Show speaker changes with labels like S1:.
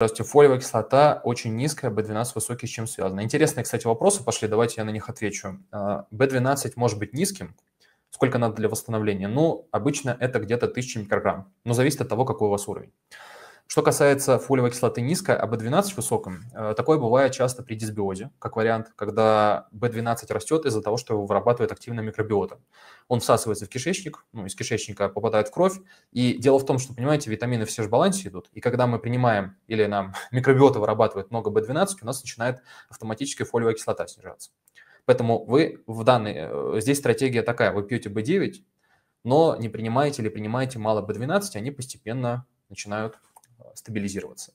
S1: Здравствуйте, фолиевая кислота очень низкая, B12 высокий, с чем связано? Интересные, кстати, вопросы пошли, давайте я на них отвечу. B12 может быть низким, сколько надо для восстановления? Ну, обычно это где-то 1000 микрограмм, но зависит от того, какой у вас уровень. Что касается фолиевой кислоты низкой, а B12 высоком, э, такое бывает часто при дисбиозе, как вариант, когда B12 растет из-за того, что его вырабатывает активная микробиота. Он всасывается в кишечник, ну, из кишечника попадает в кровь. И дело в том, что, понимаете, витамины все же в балансе идут. И когда мы принимаем или нам микробиота вырабатывает много B12, у нас начинает автоматически фолиевая кислота снижаться. Поэтому вы в данной, э, здесь стратегия такая, вы пьете B9, но не принимаете или принимаете мало B12, они постепенно начинают стабилизироваться.